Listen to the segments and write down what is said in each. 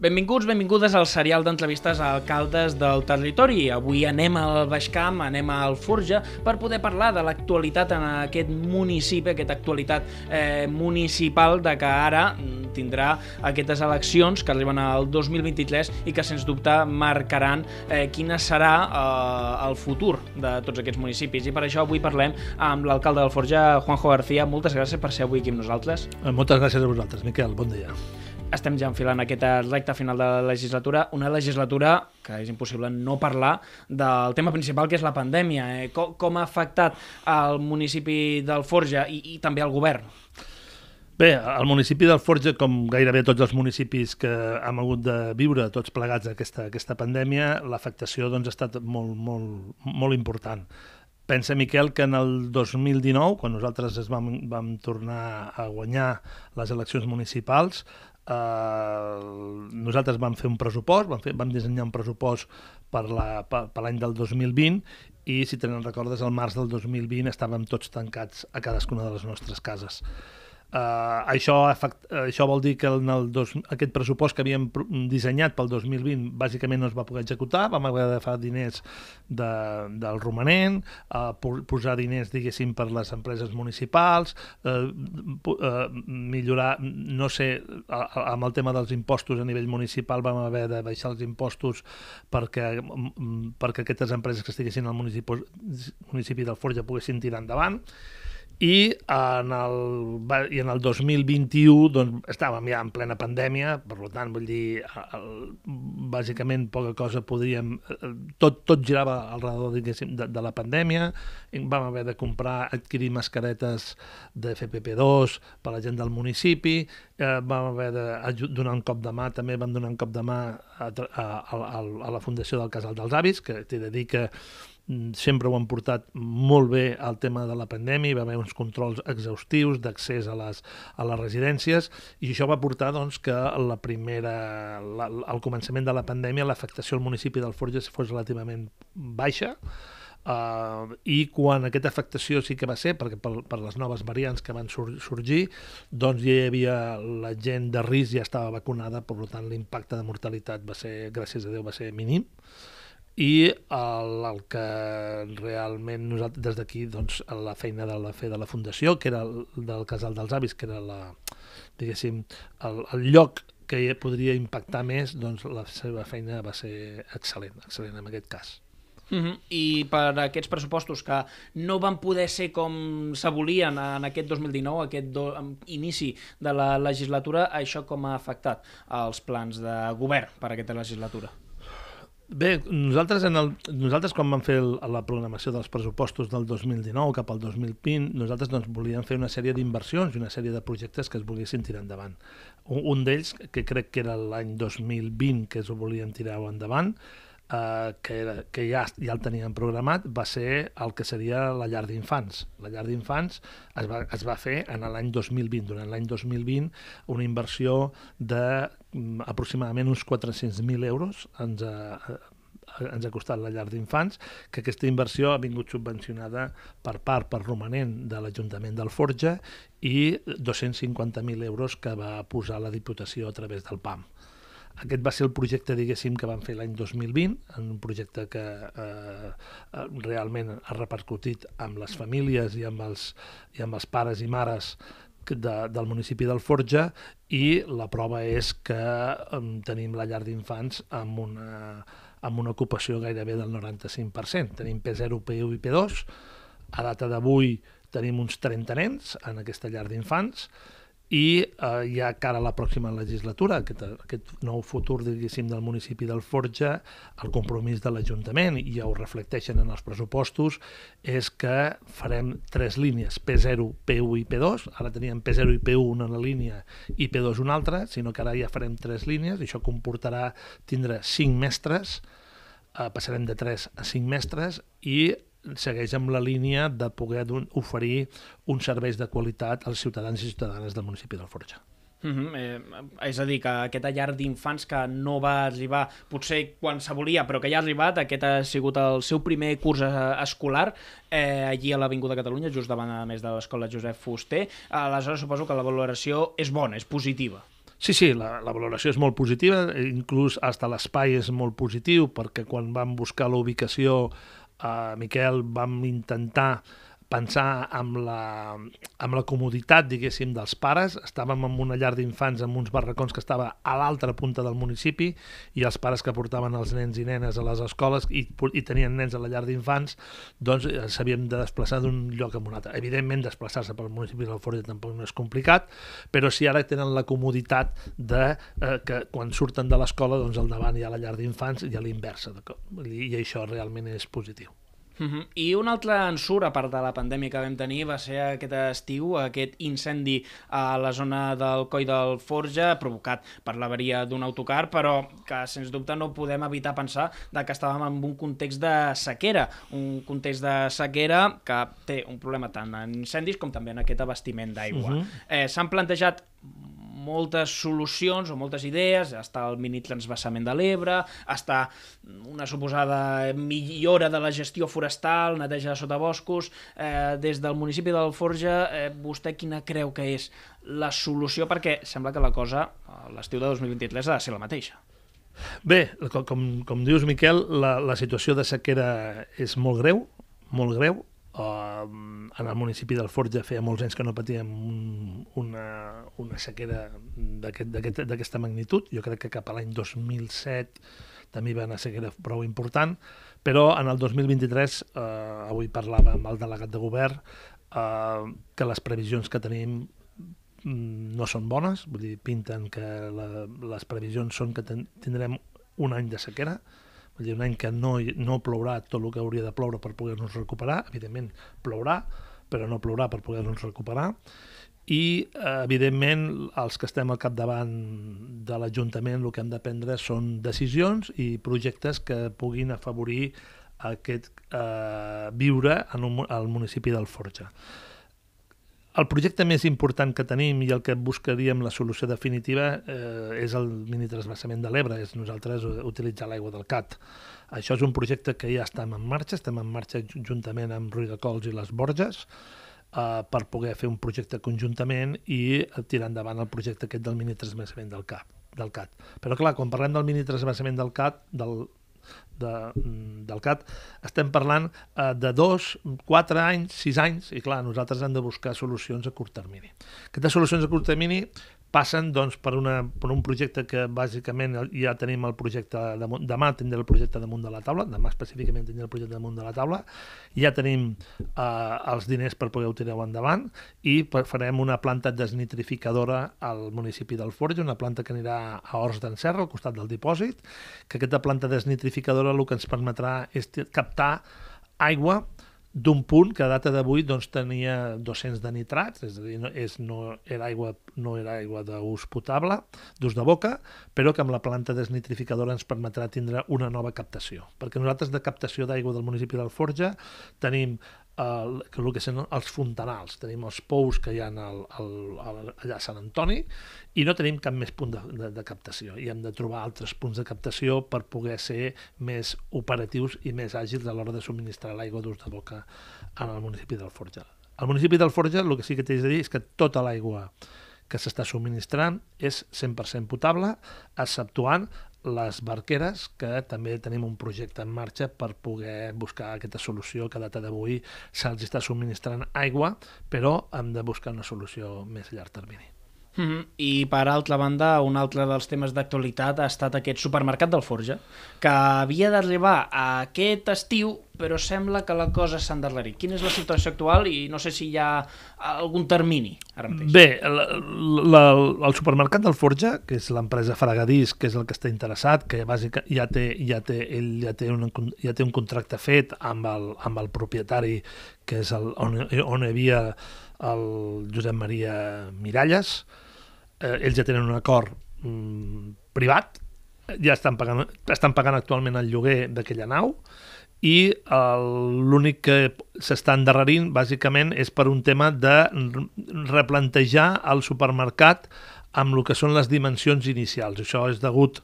Benvinguts, benvingudes al serial d'entrevistes a alcaldes del territori. Avui anem al Baix Camp, anem al Forja, per poder parlar de l'actualitat en aquest municipi, aquesta actualitat eh, municipal de que ara mm, tindrà aquestes eleccions que arriben al 2023 i que, sens dubte, marcaran eh, quina serà eh, el futur de tots aquests municipis. I per això avui parlem amb l'alcalde del Forja, Juanjo García. Moltes gràcies per ser avui aquí amb nosaltres. Eh, Moltes gràcies a vosaltres, Miquel. Bon dia. Estem ja enfilant aquesta recta final de la legislatura, una legislatura que és impossible no parlar del tema principal, que és la pandèmia. Eh? Com, com ha afectat el municipi del Forja i, i també el govern? Bé, el municipi del Forja, com gairebé tots els municipis que hem hagut de viure tots plegats aquesta, aquesta pandèmia, l'afectació doncs, ha estat molt, molt, molt important. Pensa, Miquel, que en el 2019, quan nosaltres es vam, vam tornar a guanyar les eleccions municipals, eh, nosaltres vam fer un pressupost, vam, fer, vam dissenyar un pressupost per l'any del 2020 i, si tenen recordes, al març del 2020 estàvem tots tancats a cadascuna de les nostres cases. Uh, això, ha afect, uh, això vol dir que en el dos, aquest pressupost que havíem dissenyat pel 2020 bàsicament no es va poder executar, vam haver de fer diners de, del romanent, uh, posar diners, diguéssim, per les empreses municipals, uh, uh, millorar, no sé, amb el tema dels impostos a nivell municipal vam haver de baixar els impostos perquè, mm, perquè aquestes empreses que estiguessin al municipi, municipi del Forja poguessin tirar endavant i en el, i en el 2021 doncs, estàvem ja en plena pandèmia, per tant, vull dir, el, bàsicament poca cosa podríem... Tot, tot girava al redador, diguéssim, de, de la pandèmia, vam haver de comprar, adquirir mascaretes de FPP2 per a la gent del municipi, eh, vam haver de donar un cop de mà, també vam donar un cop de mà a, a, a, a la Fundació del Casal dels Avis, que t'he de dir que sempre ho han portat molt bé al tema de la pandèmia, hi va haver uns controls exhaustius d'accés a, les, a les residències i això va portar doncs, que la primera, la, al començament de la pandèmia l'afectació al municipi del Forges fos relativament baixa Uh, i quan aquesta afectació sí que va ser perquè per, per les noves variants que van sur sorgir doncs ja hi havia la gent de risc ja estava vacunada per tant l'impacte de mortalitat va ser, gràcies a Déu va ser mínim i el, el que realment nosaltres des d'aquí doncs, la feina de la fe de la Fundació que era el, del Casal dels Avis que era la, diguéssim, el, el lloc que podria impactar més doncs la seva feina va ser excel·lent, excel·lent en aquest cas Uh -huh. I per aquests pressupostos que no van poder ser com se volien en aquest 2019, aquest do, inici de la legislatura, això com ha afectat els plans de govern per a aquesta legislatura? Bé, nosaltres, en el, nosaltres quan vam fer el, la programació dels pressupostos del 2019 cap al 2020, nosaltres doncs, volíem fer una sèrie d'inversions i una sèrie de projectes que es volguessin tirar endavant. Un, un d'ells, que crec que era l'any 2020 que es volien tirar endavant, eh, que, era, que ja, ja el teníem programat, va ser el que seria la llar d'infants. La llar d'infants es, va, es va fer en l'any 2020. Durant l'any 2020, una inversió de mm, uns 400.000 euros ens ha, ens ha costat la llar d'infants, que aquesta inversió ha vingut subvencionada per part, per romanent de l'Ajuntament del Forja i 250.000 euros que va posar la Diputació a través del PAM. Aquest va ser el projecte, diguéssim, que van fer l'any 2020, en un projecte que eh, eh, realment ha repercutit amb les famílies i amb els, i amb els pares i mares de, del municipi del Forja i la prova és que tenim la llar d'infants amb una, amb una ocupació gairebé del 95%. Tenim P0, P1 i P2. A data d'avui tenim uns 30 nens en aquesta llar d'infants i eh, ja cara a la pròxima legislatura, aquest, aquest nou futur diguéssim del municipi del Forja, el compromís de l'Ajuntament, i ja ho reflecteixen en els pressupostos, és que farem tres línies, P0, P1 i P2, ara teníem P0 i P1 una línia i P2 una altra, sinó que ara ja farem tres línies, i això comportarà tindre cinc mestres, eh, passarem de 3 a 5 mestres i segueix amb la línia de poder don- oferir uns serveis de qualitat als ciutadans i ciutadanes del municipi del Forja. Uh -huh. eh, és a dir, que aquesta llar d'infants que no va arribar potser quan se volia, però que ja ha arribat, aquest ha sigut el seu primer curs eh, escolar eh, allí a l'Avinguda Catalunya, just davant a més de l'escola Josep Fuster. Aleshores suposo que la valoració és bona, és positiva. Sí, sí, la, la valoració és molt positiva, inclús hasta l'espai és molt positiu, perquè quan vam buscar la ubicació, eh, Miquel, vam intentar pensar amb la, amb la comoditat, diguéssim, dels pares. Estàvem en una llar d'infants amb uns barracons que estava a l'altra punta del municipi i els pares que portaven els nens i nenes a les escoles i, i tenien nens a la llar d'infants, doncs eh, s'havien de desplaçar d'un lloc a un altre. Evidentment, desplaçar-se pel municipi de l'Alforja tampoc no és complicat, però si ara tenen la comoditat de eh, que quan surten de l'escola, doncs al davant hi ha la llar d'infants i a l'inversa, i això realment és positiu. Uh -huh. I un altre ensurt, a part de la pandèmia que vam tenir, va ser aquest estiu, aquest incendi a la zona del Coll del Forja, provocat per l'avaria d'un autocar, però que, sens dubte, no podem evitar pensar de que estàvem en un context de sequera, un context de sequera que té un problema tant en incendis com també en aquest abastiment d'aigua. Uh -huh. eh, S'han plantejat moltes solucions o moltes idees, està el mini transvasament de l'Ebre, està una suposada millora de la gestió forestal, neteja de sotaboscos, eh, des del municipi d'Alforja, eh, vostè quina creu que és la solució? Perquè sembla que la cosa, l'estiu de 2023, ha de ser la mateixa. Bé, com, com dius, Miquel, la, la situació de sequera és molt greu, molt greu, Uh, en el municipi del Forja feia molts anys que no patíem un, una, una sequera d'aquesta aquest, magnitud. Jo crec que cap a l'any 2007 també hi va una sequera prou important, però en el 2023, uh, eh, avui parlava amb el delegat de govern, uh, que les previsions que tenim mm, no són bones, vull dir, pinten que la, les previsions són que ten, tindrem un any de sequera, Vull dir, un any que no, no plourà tot el que hauria de ploure per poder-nos recuperar, evidentment plourà, però no plourà per poder-nos recuperar, i evidentment els que estem al capdavant de l'Ajuntament el que hem de prendre són decisions i projectes que puguin afavorir aquest eh, viure en un, al municipi del Forja el projecte més important que tenim i el que buscaríem la solució definitiva eh, és el mini transvasament de l'Ebre, és nosaltres utilitzar l'aigua del CAT. Això és un projecte que ja estem en marxa, estem en marxa juntament amb Cols i les Borges, eh, per poder fer un projecte conjuntament i tirar endavant el projecte aquest del mini transvasament del CAT. Del CAT. Però clar, quan parlem del mini transvasament del CAT, del, de, mm, del CAT, estem parlant eh, de dos, quatre anys, sis anys, i clar, nosaltres hem de buscar solucions a curt termini. Aquestes solucions a curt termini passen doncs, per, una, per un projecte que bàsicament ja tenim el projecte de, demà tindré el projecte damunt de la taula, demà específicament tindré el projecte damunt de la taula, ja tenim eh, els diners per poder-ho tirar endavant i farem una planta desnitrificadora al municipi del Forge, una planta que anirà a Horts d'en Serra, al costat del dipòsit, que aquesta planta desnitrificadora el que ens permetrà és captar aigua d'un punt que a data d'avui doncs, tenia 200 de nitrats, és a dir, no, és, no era aigua, no era aigua d'ús potable, d'ús de boca, però que amb la planta desnitrificadora ens permetrà tindre una nova captació. Perquè nosaltres de captació d'aigua del municipi d'Alforja tenim el, que el que són els fontanals. Tenim els pous que hi ha al, al, allà a Sant Antoni i no tenim cap més punt de, de, de captació. I hem de trobar altres punts de captació per poder ser més operatius i més àgils a l'hora de subministrar l'aigua d'ús de boca en el municipi d'Alforja. Al municipi d'Alforja el que sí que t'he de dir és que tota l'aigua que s'està subministrant és 100% potable, exceptuant les barqueres, que també tenim un projecte en marxa per poder buscar aquesta solució que a data d'avui se'ls està subministrant aigua, però hem de buscar una solució més a llarg termini. Mm -hmm. I per altra banda, un altre dels temes d'actualitat ha estat aquest supermercat del Forja, que havia d'arribar a aquest estiu, però sembla que la cosa s'ha endarrerit. Quina és la situació actual i no sé si hi ha algun termini ara mateix? Bé, la, la, el supermercat del Forja, que és l'empresa Fragadís, que és el que està interessat, que bàsica, ja té, ja té, ell ja té, un, ja té un contracte fet amb el, amb el propietari, que és el, on, on hi havia el Josep Maria Miralles, eh, ells ja tenen un acord mm, privat, ja estan pagant, estan pagant actualment el lloguer d'aquella nau, i l'únic que s'està endarrerint bàsicament és per un tema de replantejar el supermercat amb el que són les dimensions inicials. Això és degut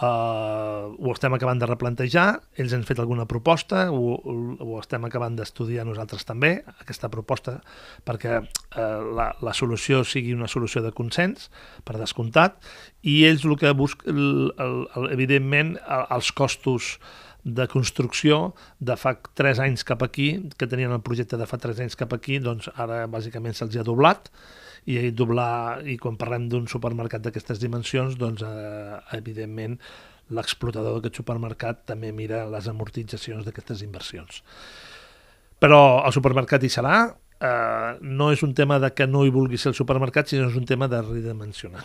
Uh, ho estem acabant de replantejar, ells han fet alguna proposta, ho, ho estem acabant d'estudiar nosaltres també, aquesta proposta, perquè uh, la, la solució sigui una solució de consens, per descomptat, i ells el que busquen, evidentment, els costos de construcció de fa 3 anys cap aquí, que tenien el projecte de fa 3 anys cap aquí, doncs ara bàsicament se'ls ha doblat, i doblar, i quan parlem d'un supermercat d'aquestes dimensions, doncs eh, evidentment l'explotador d'aquest supermercat també mira les amortitzacions d'aquestes inversions. Però el supermercat hi serà, eh, no és un tema de que no hi vulgui ser el supermercat, sinó és un tema de redimensionar.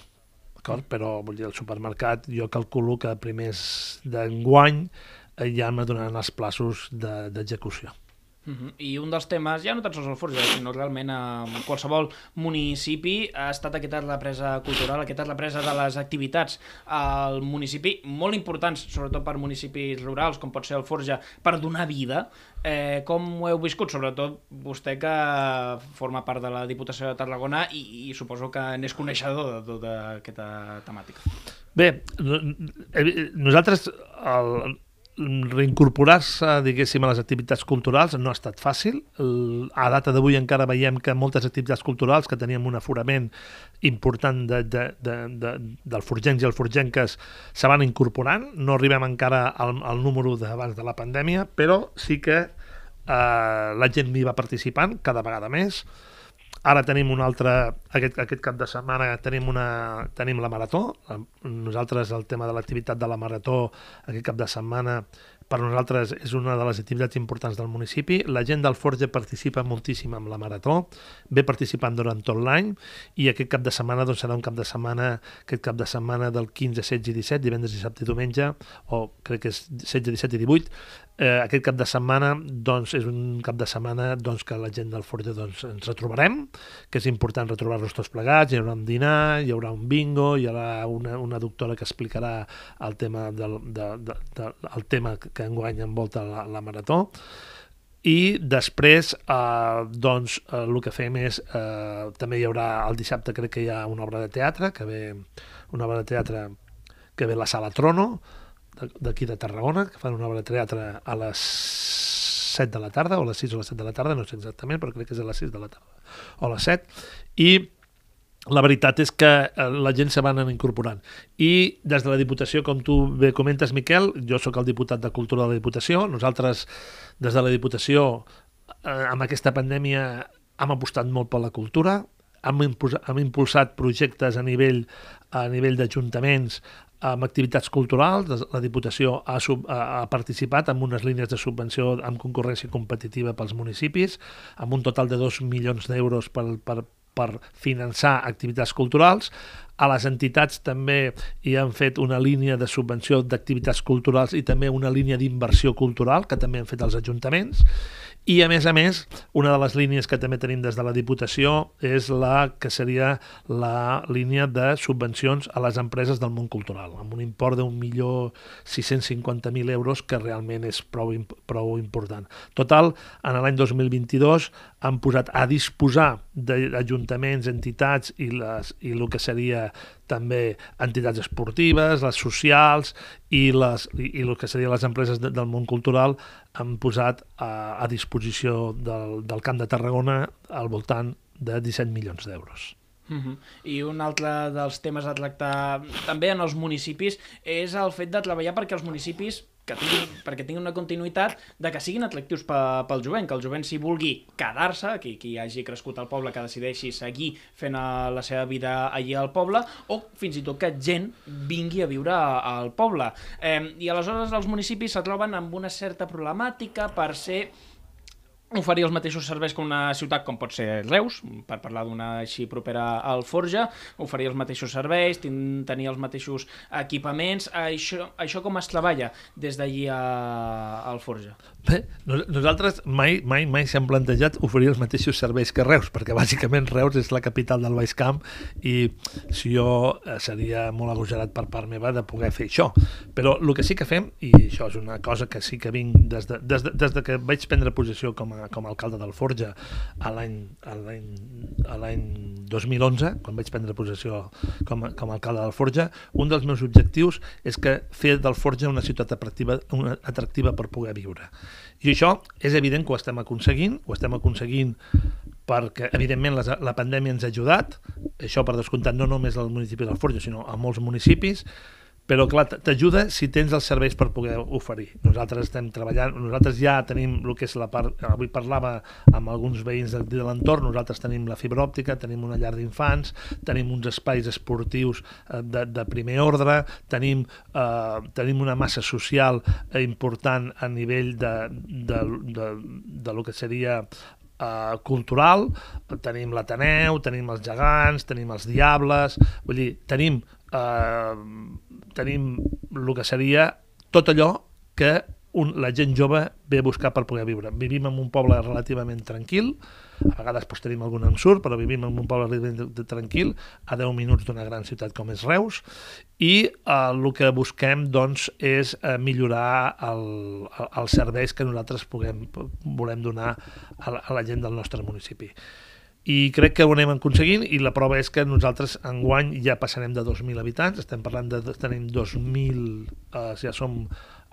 Però vull dir, el supermercat jo calculo que primers d'enguany ja me donaran els plaços d'execució. De, Uh -huh. I un dels temes, ja no tan sols al Forja, sinó realment a qualsevol municipi, ha estat aquesta represa cultural, aquesta represa de les activitats al municipi, molt importants, sobretot per municipis rurals, com pot ser el Forja, per donar vida. Eh, com ho heu viscut? Sobretot vostè que forma part de la Diputació de Tarragona i, i suposo que n'és coneixedor de tota aquesta temàtica. Bé, nosaltres el, reincorporar-se, diguéssim, a les activitats culturals no ha estat fàcil. A data d'avui encara veiem que moltes activitats culturals que teníem un aforament important de, de, de, de, del forgencs i el forgenques se van incorporant. No arribem encara al, al número d'abans de la pandèmia, però sí que eh, la gent hi va participant cada vegada més. Ara tenim un altre, aquest, aquest cap de setmana tenim, una, tenim la marató. Nosaltres el tema de l'activitat de la marató aquest cap de setmana per nosaltres és una de les activitats importants del municipi. La gent del Forge participa moltíssim amb la Marató, ve participant durant tot l'any i aquest cap de setmana doncs, serà un cap de setmana aquest cap de setmana del 15, 16 i 17, divendres, dissabte i diumenge, o crec que és 16, 17 i 18, eh, aquest cap de setmana doncs, és un cap de setmana doncs, que la gent del Forge doncs, ens retrobarem, que és important retrobar-nos tots plegats, hi haurà un dinar, hi haurà un bingo, hi haurà una, una doctora que explicarà el tema, del, de, de, de, el tema que enguany envolta la, la marató. I després eh, doncs eh, el que fem és eh, també hi haurà el dissabte crec que hi ha una obra de teatre que ve una obra de teatre que ve la sala Trono d'aquí de Tarragona que fan una obra de teatre a les 7 de la tarda o a les 6 o a les 7 de la tarda no sé exactament però crec que és a les 6 de la tarda o a les 7 i la veritat és que eh, la gent se van incorporant. I des de la Diputació, com tu bé comentes, Miquel, jo sóc el diputat de Cultura de la Diputació, nosaltres des de la Diputació eh, amb aquesta pandèmia hem apostat molt per la cultura, hem, impulsat, hem impulsat projectes a nivell a nivell d'ajuntaments amb activitats culturals. La Diputació ha, sub, ha participat en unes línies de subvenció amb concurrència competitiva pels municipis, amb un total de 2 milions d'euros per, per, per finançar activitats culturals. A les entitats també hi han fet una línia de subvenció d'activitats culturals i també una línia d'inversió cultural que també han fet els ajuntaments i, a més a més, una de les línies que també tenim des de la Diputació és la que seria la línia de subvencions a les empreses del món cultural, amb un import d'un milió 650.000 euros, que realment és prou, prou important. Total, en l'any 2022 han posat a disposar d'ajuntaments, entitats i, les, i el que seria també entitats esportives, les socials i, les, i, i el que serien les empreses de, del món cultural han posat a, a disposició del, del Camp de Tarragona al voltant de 17 milions d'euros. Uh -huh. I un altre dels temes a tractar també en els municipis és el fet de treballar perquè els municipis que tinguin, perquè tinguin una continuïtat de que siguin atractius pe, pel jovent, que el jovent s'hi vulgui quedar-se, qui, qui hagi crescut al poble, que decideixi seguir fent eh, la seva vida allí al poble, o fins i tot que gent vingui a viure al poble. Eh, I aleshores els municipis se troben amb una certa problemàtica per ser oferir els mateixos serveis que una ciutat com pot ser Reus, per parlar d'una així propera al Forja, oferir els mateixos serveis, tenir els mateixos equipaments, això, això com es treballa des d'allí al Forja? Bé, nosaltres mai mai mai s'han plantejat oferir els mateixos serveis que Reus, perquè bàsicament Reus és la capital del Baix Camp i si jo eh, seria molt agogerat per part meva de poder fer això. Però el que sí que fem, i això és una cosa que sí que vinc des de, des de, des de que vaig prendre posició com a a, com a alcalde del Forja a l'any a l'any 2011, quan vaig prendre possessió com, com a alcalde del Forja, un dels meus objectius és que fer del Forja una ciutat atractiva, una, atractiva per poder viure. I això és evident que ho estem aconseguint, ho estem aconseguint perquè evidentment la, la pandèmia ens ha ajudat, això per descomptat no només al municipi del Forja, sinó a molts municipis, però clar, t'ajuda si tens els serveis per poder oferir. Nosaltres estem treballant, nosaltres ja tenim el que és la part, avui parlava amb alguns veïns de, de l'entorn, nosaltres tenim la fibra òptica, tenim una llar d'infants, tenim uns espais esportius eh, de, de primer ordre, tenim, eh, tenim una massa social important a nivell de, de, de, de lo que seria eh, cultural, tenim l'Ateneu, tenim els gegants, tenim els diables, vull dir, tenim eh, tenim el que seria tot allò que un, la gent jove ve a buscar per poder viure. Vivim en un poble relativament tranquil, a vegades pues, tenim algun ensurt, però vivim en un poble relativament tranquil, a 10 minuts d'una gran ciutat com és Reus, i eh, el que busquem doncs, és eh, millorar el, els serveis que nosaltres puguem, volem donar a, a la gent del nostre municipi i crec que ho anem aconseguint i la prova és que nosaltres enguany ja passarem de 2.000 habitants, estem parlant de tenim 2.000, eh, ja som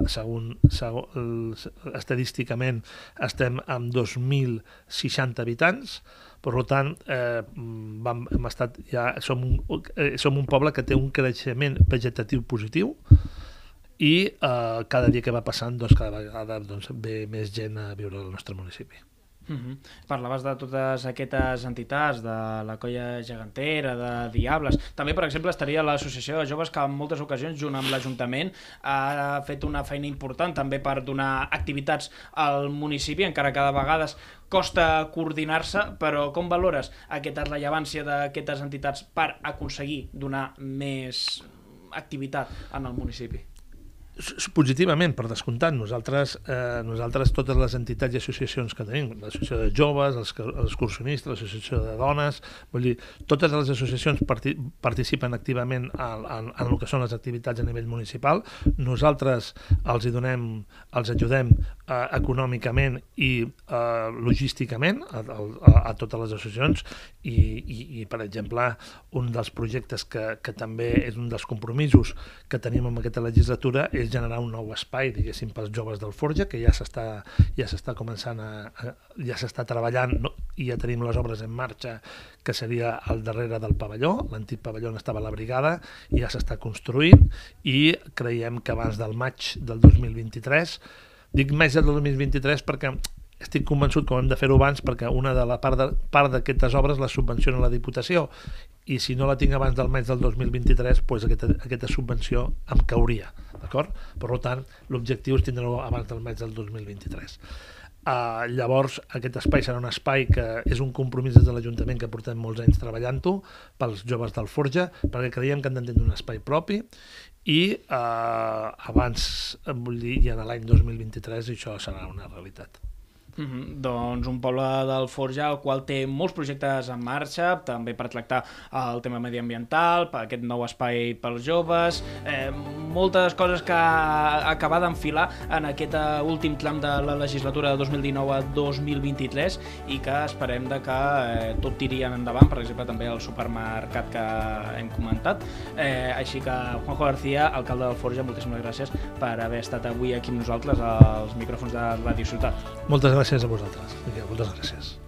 segon, segon, estadísticament estem amb 2.060 habitants per tant eh, vam, hem estat ja, som, un, eh, som un poble que té un creixement vegetatiu positiu i eh, cada dia que va passant doncs, cada vegada doncs, ve més gent a viure al nostre municipi. Uh -huh. Parlaves de totes aquestes entitats, de la colla gegantera, de Diables. També, per exemple, estaria l'Associació de Joves que en moltes ocasions, junt amb l'Ajuntament, ha fet una feina important també per donar activitats al municipi, encara que de vegades costa coordinar-se, però com valores aquesta rellevància d'aquestes entitats per aconseguir donar més activitat en el municipi? Positivament, per descomptat, nosaltres, eh, nosaltres totes les entitats i associacions que tenim, l'associació de joves, els, els excursionistes, l'associació de dones, vull dir, totes les associacions parti, participen activament en, en, en el que són les activitats a nivell municipal. Nosaltres els hi donem, els ajudem eh, econòmicament i eh, logísticament a, a, a totes les associacions i, i, i, per exemple, un dels projectes que, que també és un dels compromisos que tenim en aquesta legislatura és és generar un nou espai, diguéssim, pels joves del Forja, que ja s'està ja s'està començant a, a ja s'està treballant no? i ja tenim les obres en marxa, que seria al darrere del pavelló, l'antic pavelló on estava la brigada, i ja s'està construint i creiem que abans del maig del 2023 dic més del 2023 perquè estic convençut que hem de fer-ho abans perquè una de la part d'aquestes obres la subvenciona la Diputació. I si no la tinc abans del mes del 2023 doncs aquesta, aquesta subvenció em cauria d'acord? Per tant, l'objectiu és tindre-ho abans del mes del 2023 Uh, llavors aquest espai serà un espai que és un compromís des de l'Ajuntament que portem molts anys treballant-ho pels joves del Forja perquè creiem que han d'entendre un espai propi. I uh, abans vull dir, i en l'any 2023 això serà una realitat Mm -hmm. Doncs un poble del Forja el qual té molts projectes en marxa, també per tractar el tema mediambiental, per aquest nou espai pels joves, eh, moltes coses que acabar d'enfilar en aquest eh, últim tram de la legislatura de 2019 a 2023 i que esperem de que eh, tot tiri endavant, per exemple també el supermercat que hem comentat. Eh, així que Juanjo García, alcalde del Forja, moltíssimes gràcies per haver estat avui aquí amb nosaltres als micròfons de Ràdio Ciutat. Moltes gràcies a vosaltres. Moltes gràcies.